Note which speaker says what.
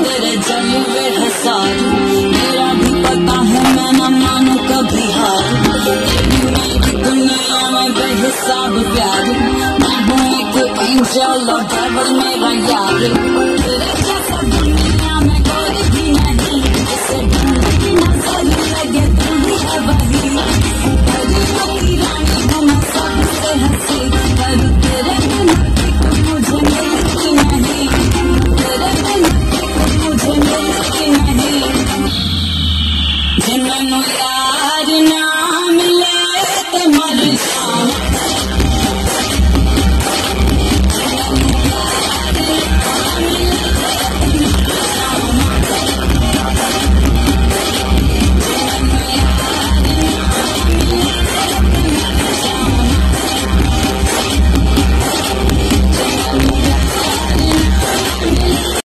Speaker 1: तेरे जलवे है सारू मेरा भी पता है, मैं ना मानू कभी हार। तेरी मेरी दुनिया में बेहिसाब प्यार मैं हूँ एक एंजल और डेविल मेरा यार।